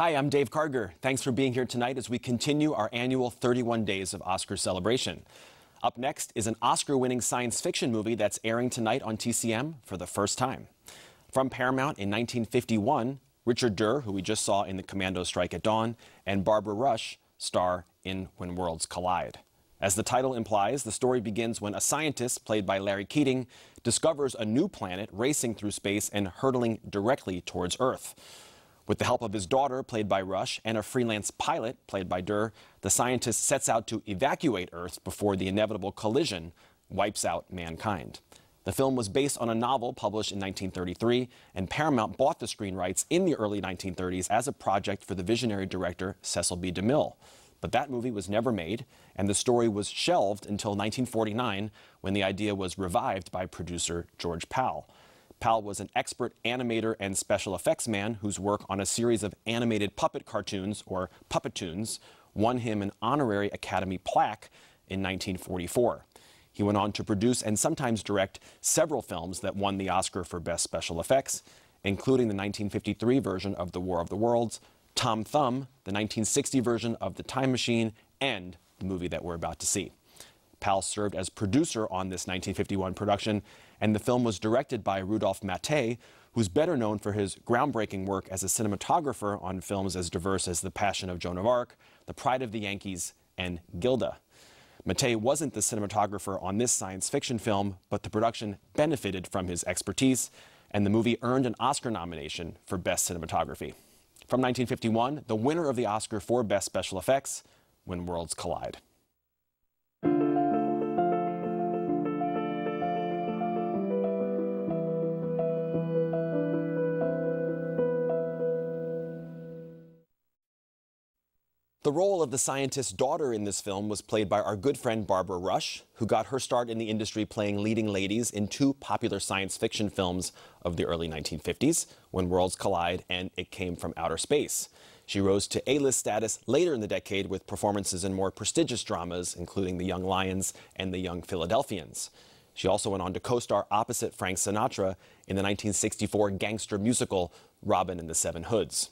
Hi, I'm Dave Karger. Thanks for being here tonight as we continue our annual 31 Days of Oscar celebration. Up next is an Oscar winning science fiction movie that's airing tonight on TCM for the first time. From Paramount in 1951, Richard Derr, who we just saw in The Commando Strike at Dawn, and Barbara Rush star in When Worlds Collide. As the title implies, the story begins when a scientist, played by Larry Keating, discovers a new planet racing through space and hurtling directly towards Earth. With the help of his daughter, played by Rush, and a freelance pilot, played by Derr, the scientist sets out to evacuate Earth before the inevitable collision wipes out mankind. The film was based on a novel published in 1933, and Paramount bought the screen rights in the early 1930s as a project for the visionary director Cecil B. DeMille. But that movie was never made, and the story was shelved until 1949 when the idea was revived by producer George Pal. Pal was an expert animator and special effects man whose work on a series of animated puppet cartoons, or Puppetoons, won him an honorary Academy plaque in 1944. He went on to produce and sometimes direct several films that won the Oscar for Best Special Effects, including the 1953 version of The War of the Worlds, Tom Thumb, the 1960 version of The Time Machine, and the movie that we're about to see. Pal served as producer on this 1951 production, and the film was directed by Rudolph Maté, who's better known for his groundbreaking work as a cinematographer on films as diverse as The Passion of Joan of Arc, The Pride of the Yankees, and Gilda. Maté wasn't the cinematographer on this science fiction film, but the production benefited from his expertise, and the movie earned an Oscar nomination for Best Cinematography. From 1951, the winner of the Oscar for Best Special Effects, When Worlds Collide. The role of the scientist's daughter in this film was played by our good friend Barbara Rush, who got her start in the industry playing leading ladies in two popular science fiction films of the early 1950s, When Worlds Collide and It Came from Outer Space. She rose to A-list status later in the decade with performances in more prestigious dramas, including The Young Lions and The Young Philadelphians. She also went on to co-star opposite Frank Sinatra in the 1964 gangster musical Robin and the Seven Hoods.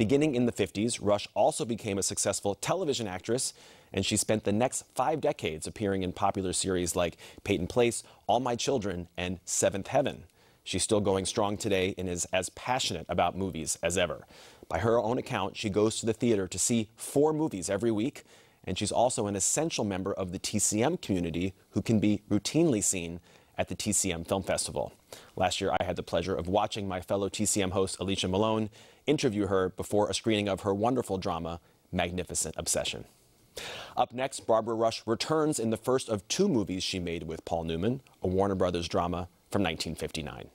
Beginning in the 50s, Rush also became a successful television actress, and she spent the next five decades appearing in popular series like Peyton Place, All My Children, and Seventh Heaven. She's still going strong today and is as passionate about movies as ever. By her own account, she goes to the theater to see four movies every week, and she's also an essential member of the TCM community who can be routinely seen at the TCM Film Festival. Last year, I had the pleasure of watching my fellow TCM host, Alicia Malone, interview her before a screening of her wonderful drama, Magnificent Obsession. Up next, Barbara Rush returns in the first of two movies she made with Paul Newman, a Warner Brothers drama from 1959.